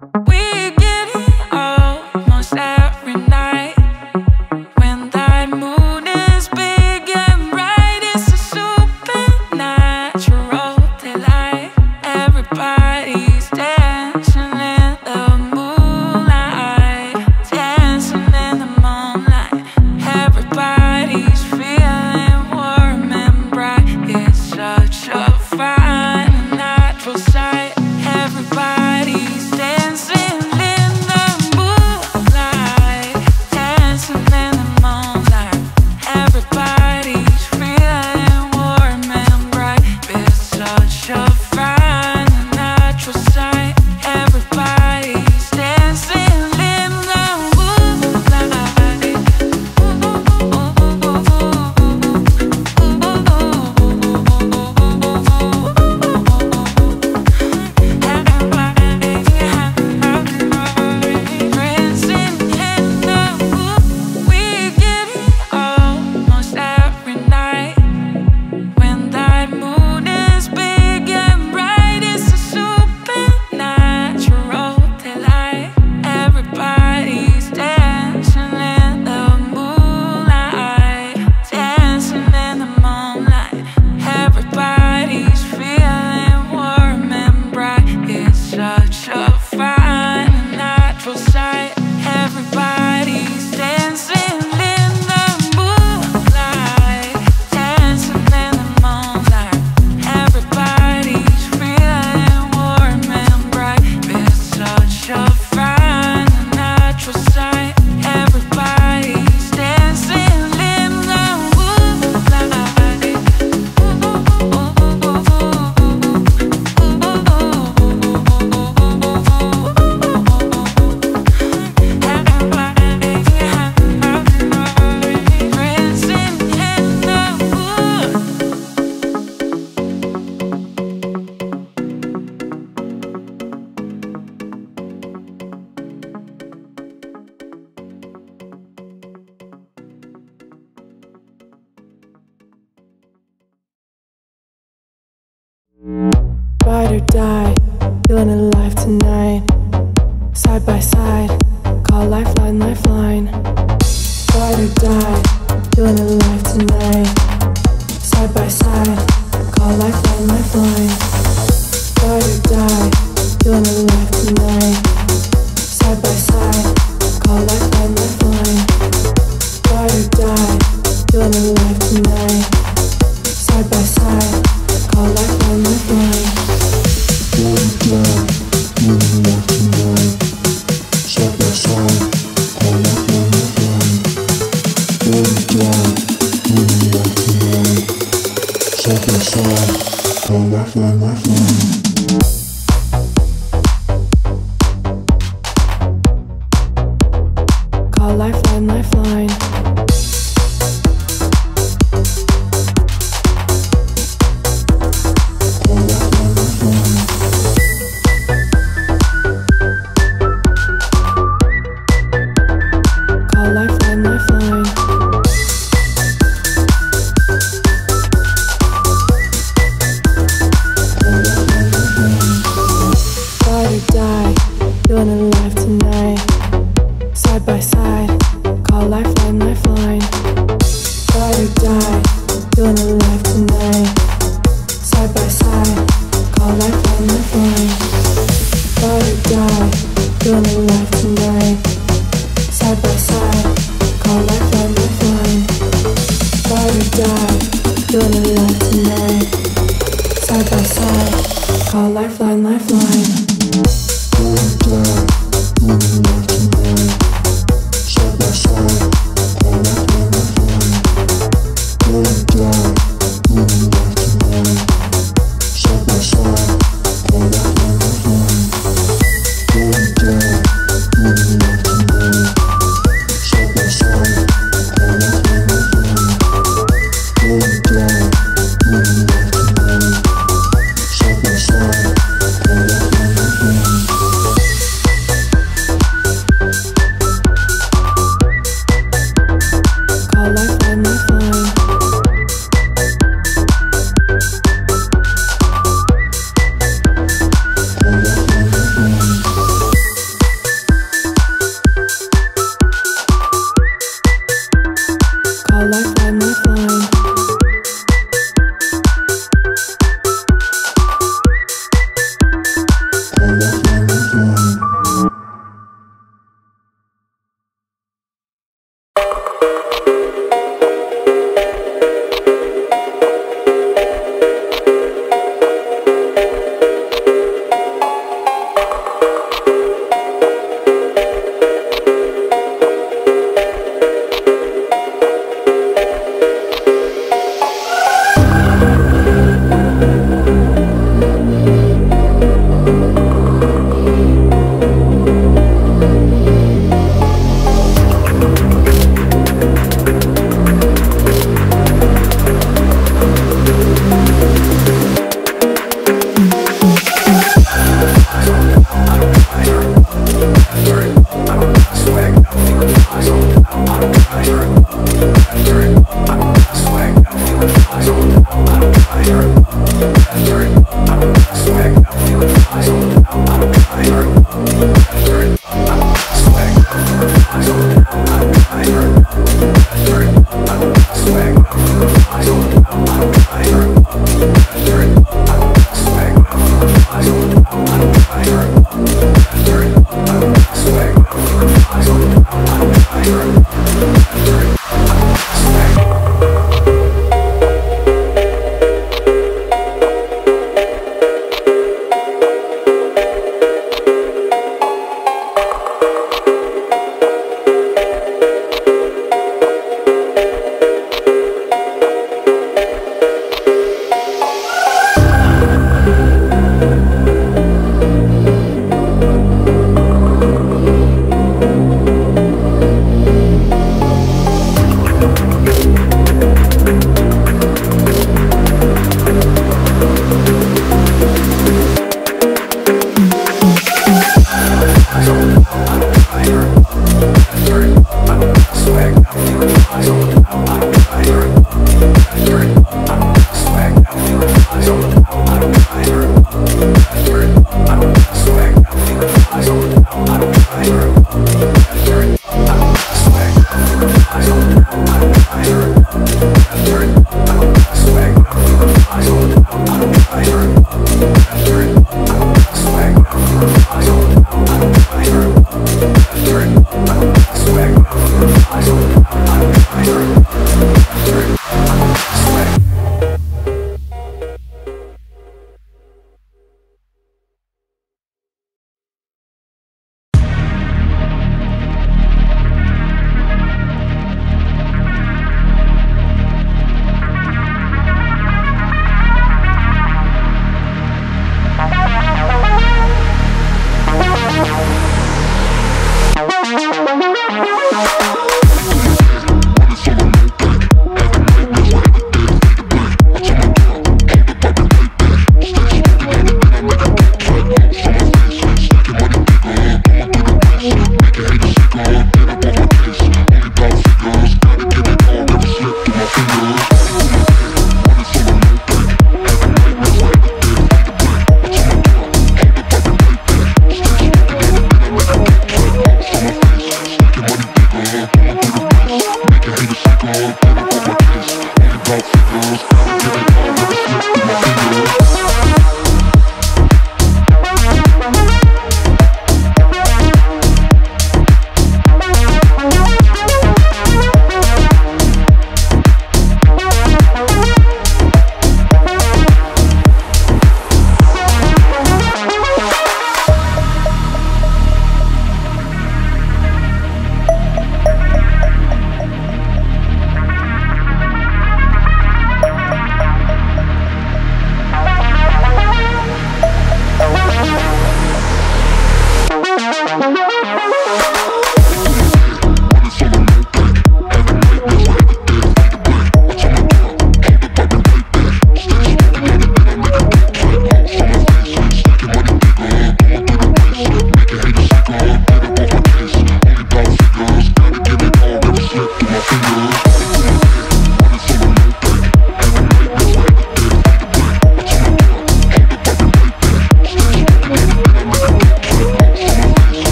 We ride or die, feeling alive tonight. Side by side, call lifeline, lifeline. Ride or die, feeling alive tonight. Side by side, call lifeline, lifeline. Ride or die, feeling alive tonight. Side by side, call lifeline, lifeline. lifeline. Something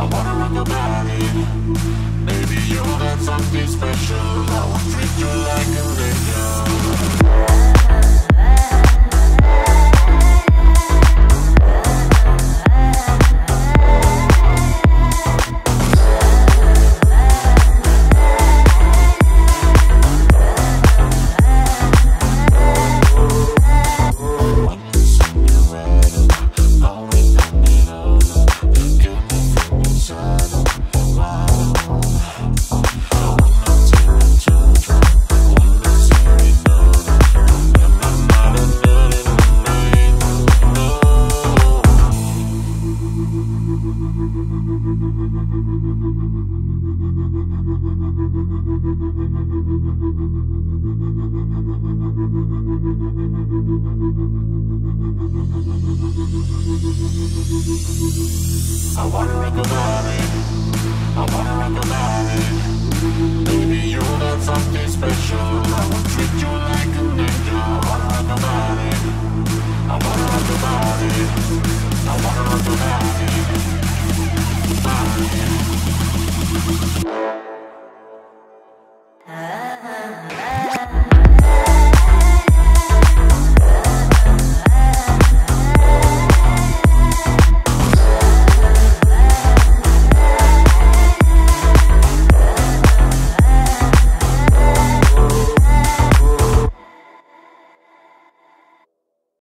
I wanna run your body. Maybe you got something special I will treat you like a lady